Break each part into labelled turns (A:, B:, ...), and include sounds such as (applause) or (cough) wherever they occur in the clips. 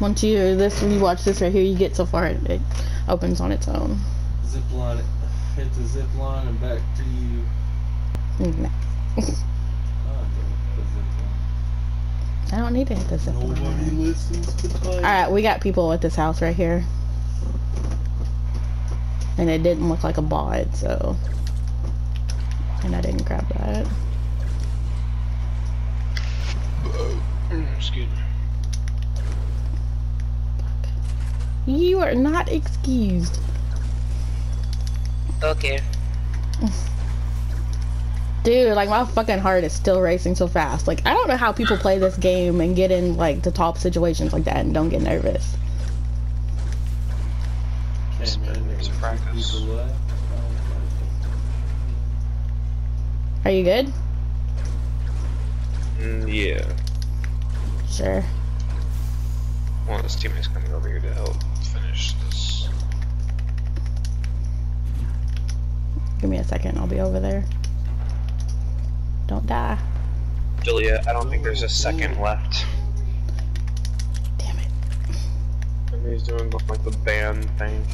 A: Once you this you watch this right here, you get so far it, it opens on its own.
B: Zip line, hit the zip line and back to you.
A: Mm,
B: Oh, (laughs) don't hit the zip
A: I don't need to hit the zip
B: line.
A: line.
B: Nobody listens to
A: Alright, we got people at this house right here. And it didn't look like a bot, so. And I didn't grab that.
C: Excuse me.
A: You are not excused.
C: Okay.
A: Dude, like my fucking heart is still racing so fast. Like I don't know how people play this game and get in like the top situations like that and don't get nervous.
B: Came in,
C: There's
B: there's
C: practice.
A: Are you good?
C: Mm, yeah.
A: Sure.
C: One of his teammates coming over here to help
A: Give me a second, I'll be over there. Don't die.
C: Julia, I don't think there's a second mm. left.
A: Damn it.
C: And he's doing like the band thing.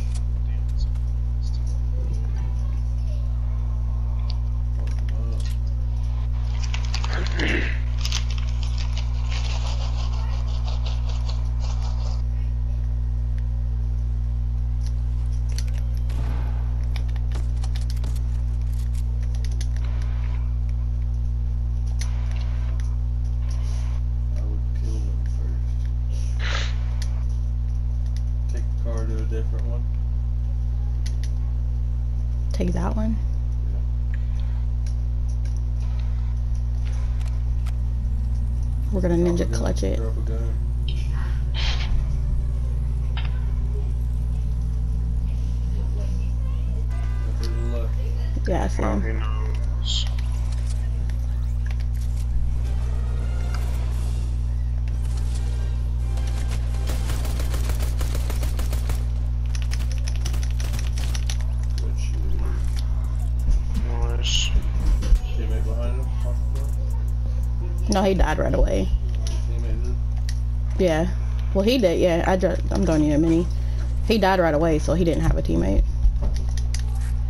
B: I would kill them first. Take the car to a different one.
A: Take that one. We're gonna ninja
B: gun,
A: clutch it.
B: Drop a gun. Over to the left.
A: Yeah, I No, he died right away. Yeah. Well, he did. Yeah, I dr- I'm throwing you a mini. He died right away, so he didn't have a teammate.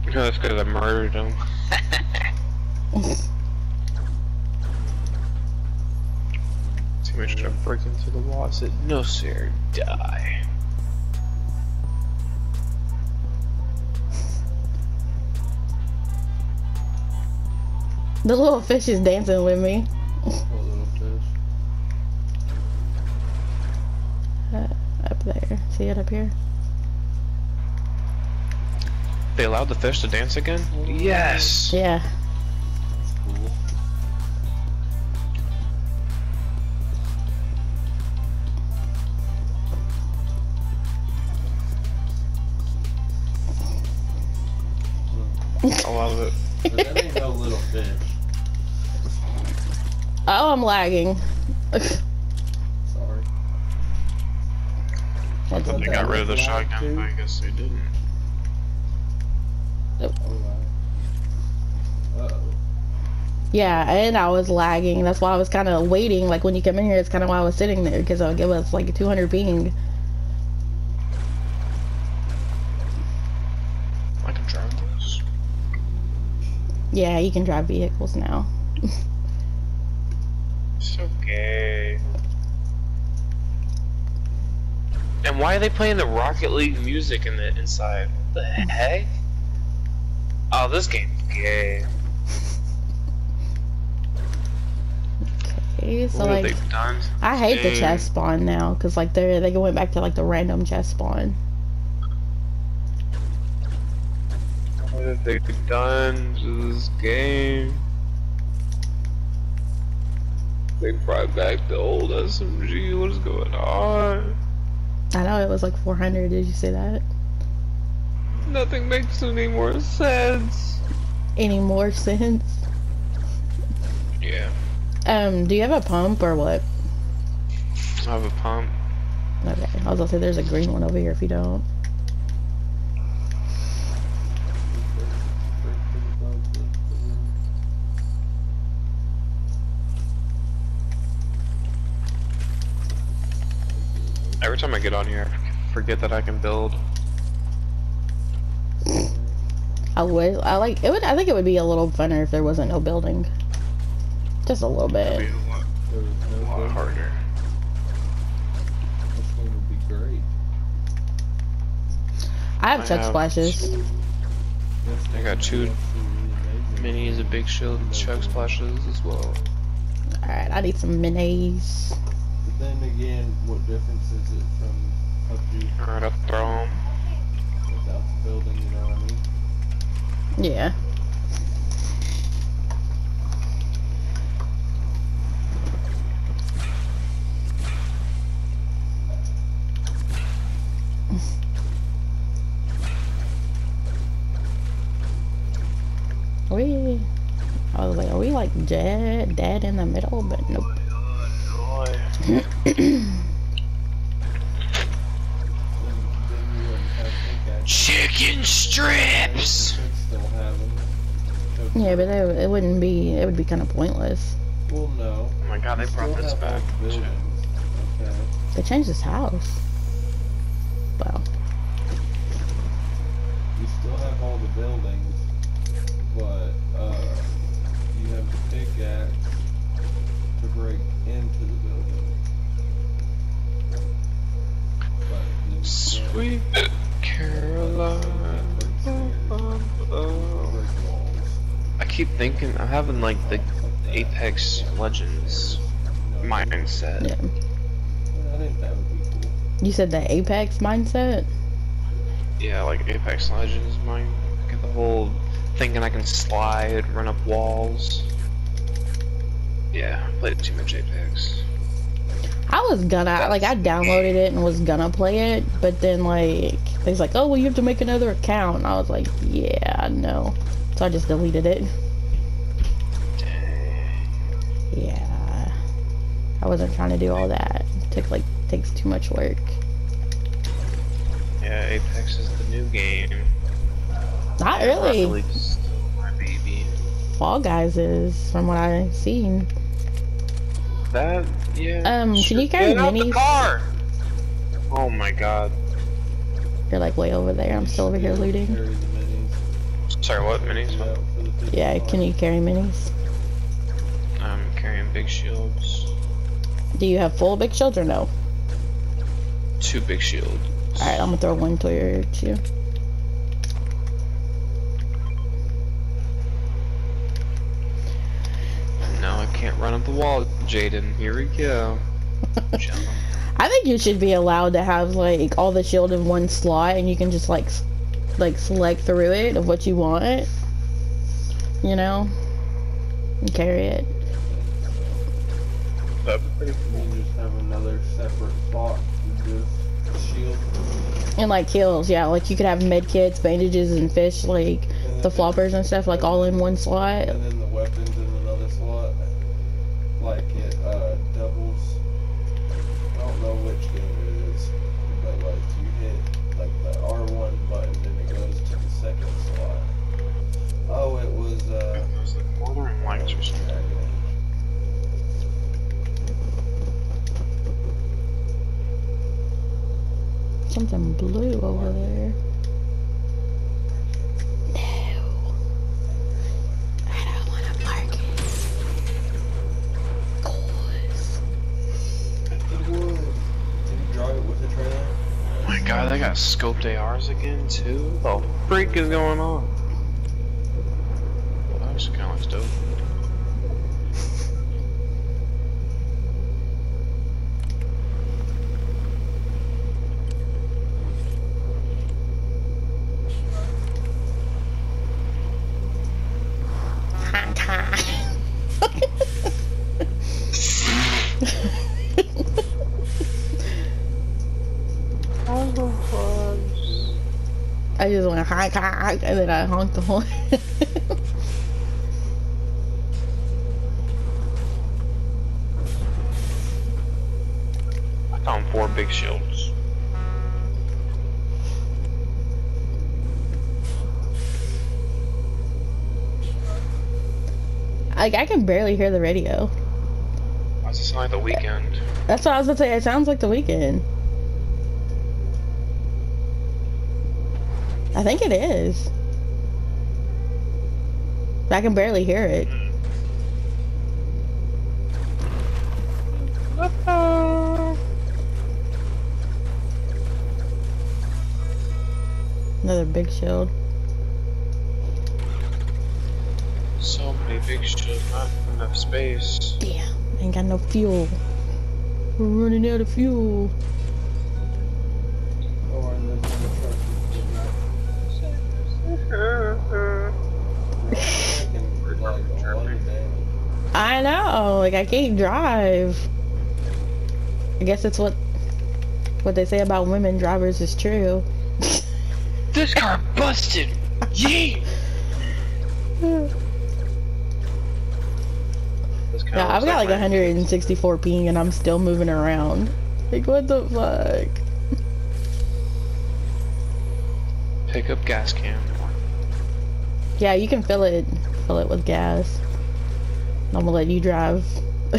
C: No, that's because I murdered him. Teammate's gonna break into the wall. I said, no sir, die.
A: The little fish is dancing with me.
B: What little fish?
A: Uh, up there. See it up here?
C: They allowed the fish to dance again? Yes!
A: Yeah.
B: That's cool.
C: I love it.
B: But that ain't no little fish.
A: Oh, I'm lagging.
B: Sorry.
C: I thought they got rid of the shotgun, but I guess they didn't.
B: Oh. Uh-oh.
A: yeah, and I was lagging. That's why I was kind of waiting. Like when you come in here, it's kind of why I was sitting there because it'll give us like a 200 ping.
C: I can drive this.
A: Yeah, you can drive vehicles now. (laughs)
C: It's okay. And why are they playing the Rocket League music in the inside? What the heck? Oh, this game's gay.
A: Okay, so
C: what have
A: like
C: they done?
A: I hate the chest spawn now because like they are they went back to like the random chest spawn.
C: What have they done to this game? They brought back the old SMG. What is going on?
A: I know it was like 400. Did you see that?
C: Nothing makes any more sense.
A: Any more sense?
C: Yeah,
A: Um, do you have a pump or what?
C: I have a pump.
A: Okay, I was gonna say there's a green one over here if you don't.
C: Every time I get on here, I forget that I can build.
A: I would. I like it. Would I think it would be a little funner if there wasn't no building. Just a little
C: It'd be
A: bit.
C: a lot,
B: There was
C: a lot
B: building.
C: harder.
B: This one would be great.
A: I have
C: I
A: chug
C: have-
A: splashes.
B: This
C: I got two
B: be absolutely.
C: Minis, a big shield, and chug splashes as well.
A: All right, I need some minis.
B: But then again, what difference is it from PUBG
C: Alright, I'll throw 'em.
B: without the building, you know what I mean?
A: Yeah.
C: Chicken strips!
B: You could still have them. So-
A: Yeah, but they, it wouldn't be. It would be kind of pointless.
B: Well, no.
C: Oh my god, they
B: You
C: brought this
B: have all
C: back.
B: the
C: too.
B: Okay.
A: They changed this house. Wow.
B: You still have all the buildings, but uh, you have the pickaxe to break into the building. But
C: Sweet Caroline. I keep thinking, I'm having like the Apex Legends mindset.
A: Yeah.
B: I think that would be cool.
A: You said the Apex mindset.
C: Yeah, like Apex Legends mind. Get the whole thinking I can slide, run up walls. Yeah, I played too much Apex.
A: I was gonna like I downloaded it and was gonna play it, but then like they was like, oh well, you have to make another account. And I was like, yeah, no. So I just deleted it. Yeah, I wasn't trying to do all that. It took like takes too much work.
C: Yeah, Apex is the new game.
A: Not really.
C: League's still my baby.
A: Fall Guys is from what I've seen.
C: That, yeah.
A: Um, can you carry
C: Get out the
A: minis?
C: car! Oh my god.
A: You're like way over there. I'm still over here looting.
B: Carry the minis.
C: Sorry, what minis?
B: Out for the 50
A: Yeah, can you carry minis?
C: I'm carrying big shields.
A: Do you have full big shields or no?
C: Two big shields.
A: Alright, I'm gonna throw one towards you.
C: I can't up the wall, Jayden. Here we go.
A: I think you should be allowed to have like all the shield in one slot, and you can just like, like select through it of what you want. You know, and carry it.
C: That'd be pretty
B: You just have another separate spot to just shield.
A: And like kills, yeah, like you could have med kits, bandages, and fish, like
B: and
A: the floppers and stuff, like all in one slot.
C: Got scoped ARs again, too? What the freak is going on? Well, that actually kind of looks dope.
A: I just went honk honk and then I honked the horn.
C: I found four big shields.
A: like I can barely hear the radio.
C: Why does it sound like the Weeknd?
A: That's what I was gonna say. It sounds like the Weeknd. I think it is. I can barely hear it. Uh-huh. Another big shield.
C: So many big shields, not enough space.
A: Damn, ain't got no fuel. We're running out of fuel.
B: Or in the, in the truck. Freaking, like, a lot of damage.
A: I know, like I can't drive. I guess it's what what they say about women drivers is true. (laughs)
C: This car busted! Yee! This
A: Yeah, I've got like
C: my-
A: 164 ping and I'm still moving around. Like what the fuck?
C: Pick up gas can.
A: Yeah, you can fill it fill it with gas. I'm gonna let you drive. (laughs)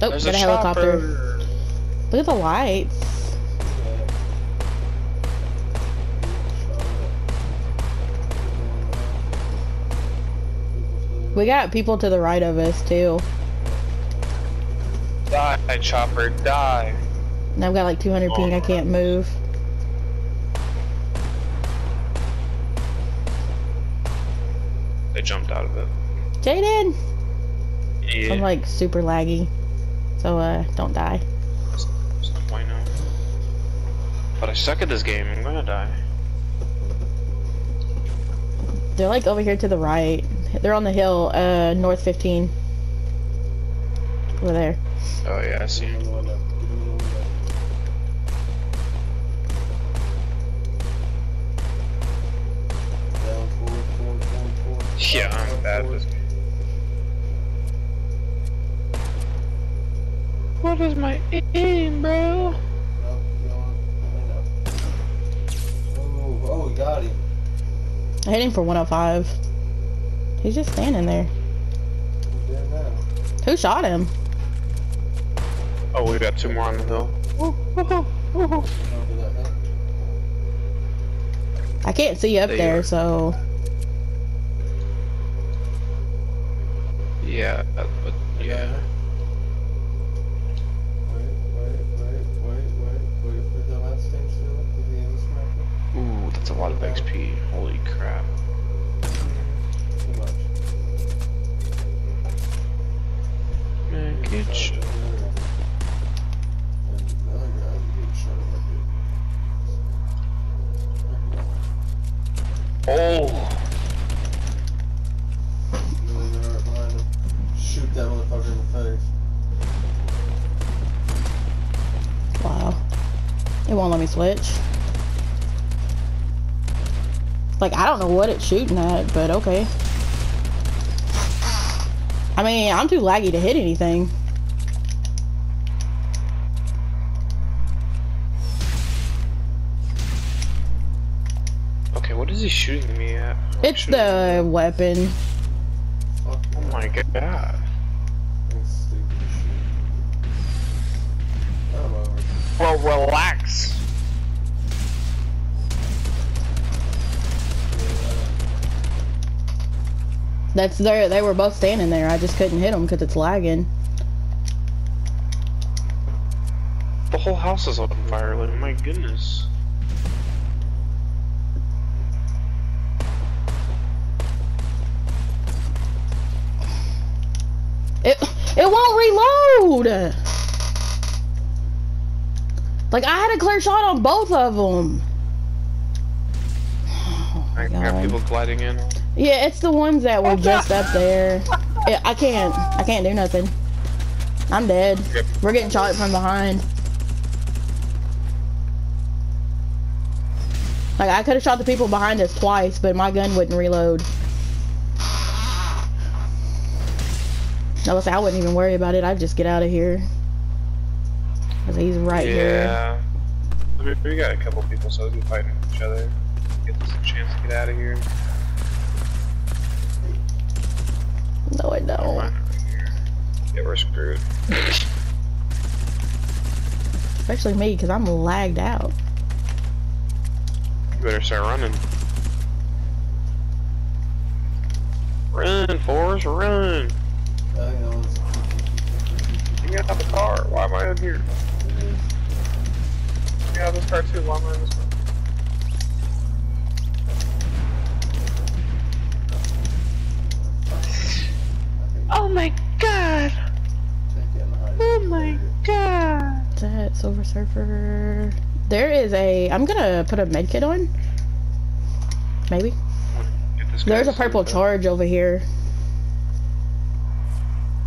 A: oh,
C: There's
A: got a, helicopter.
C: chopper.
A: Look at the lights. We got people to the right of us too.
C: Die, chopper, die.
A: And I've got like 200 ping. I can't move.
C: They jumped out of it.
A: Jayden,
C: Yeah.
A: I'm like super laggy, so uh, don't die.
C: There's no point now. But I suck at this game. I'm gonna die.
A: They're like over here to the right. They're on the hill, uh, north 15. Over there.
C: Oh yeah, I see.
B: Him
C: Yeah, I'm bad at this game. What is my aim, bro?
B: No, go on. I know. Oh, oh, we got him.
A: I hit him for 105. He's just standing there.
B: We're dead now.
A: Who shot him?
C: Oh, we got two more on the hill.
B: Over that hill.
A: I can't see you up
C: There
A: there, so
C: Yeah, but yeah.
B: Wait, wait, wait, wait, wait, wait for the last thing still to the end sniper.
C: Ooh, that's a lot of XP. Holy crap.
B: Too much.
C: Man,
B: Shot
C: get sh-
B: at the other- and the other guy getting shot at it.
C: Oh!
B: Really good right behind him. Shoot that motherfucker in the face.
A: wow. It won't let me switch. Like, I don't know what it's shooting at, but okay. I mean, I'm too laggy to hit anything.
C: Okay, what is he shooting me at?
A: It's the weapon.
C: Oh my god.
B: That's
A: there. They were both standing there. I just couldn't hit them because it's lagging.
C: The whole house is on fire, like, my goodness.
A: It it won't reload. Like I had a clear shot on both of them. Oh
C: I got people gliding in.
A: Yeah, it's the ones that were just up there. Yeah, I can't. I can't do nothing. I'm dead. We're getting shot from behind. Like I could have shot the people behind us twice, but my gun wouldn't reload. No, listen, I wouldn't even worry about it. I'd just get out of here. Cause he's right here.
C: yeah. I mean, we got a couple people, so we'll be fighting each other. Get a chance to get out of here.
A: No, I don't.
C: over here. screwed.
A: Especially me, because I'm lagged out.
C: You better start running. Run, Forrest, run!
B: Know.
C: You got the car. Why am I in here? Get out of this car too. Why am I in this car? Oh my god! Oh my god!
A: That Silver Surfer. There is a. I'm gonna put a medkit on. Maybe. There's a purple charge over here.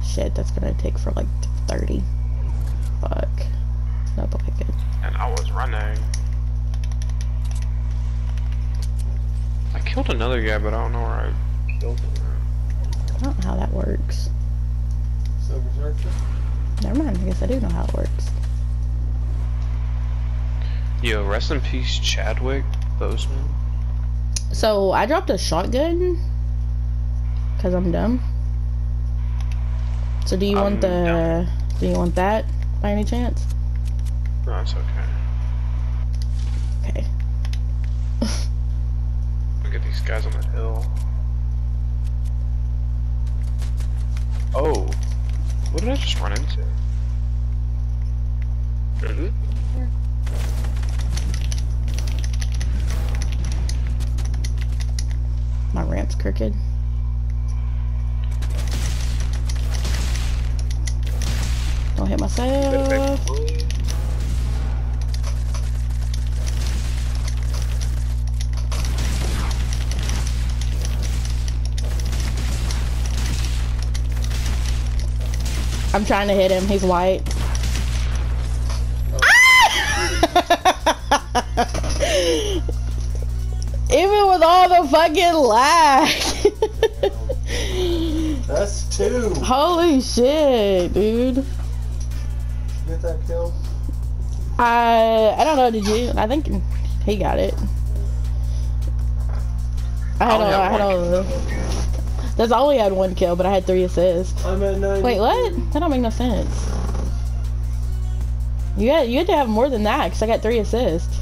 A: Shit, that's gonna take for like 30. Fuck. Nope, okay, good.
C: And I was running. I killed another guy, but I don't know where I killed him.
A: I don't know how that works.
B: Silver Surfer?
A: Never mind, I guess I do know how it works.
C: Yo, rest in peace, Chadwick Boseman.
A: So, I dropped a shotgun. Because I'm dumb. So, do you want
C: I'm
A: the. Do you want that by any chance?
C: No, it's okay.
A: Okay. (laughs)
C: Look at these guys on the hill. Oh, what did I just run into? Mhm.
A: My ramp's crooked. Don't hit myself. I'm trying to hit him. He's white. With fucking lag.
B: That's two.
A: Holy shit, dude.
B: Get that kill?
A: I I don't know. Did you? I think he got it. I had,
C: only
A: a, I
C: have
A: had
C: one
A: a, That's I only had one kill, but I had three assists.
B: I'm at 90.
A: Wait, what? That don't make no sense. You had you had to have more than that, cause I got three assists.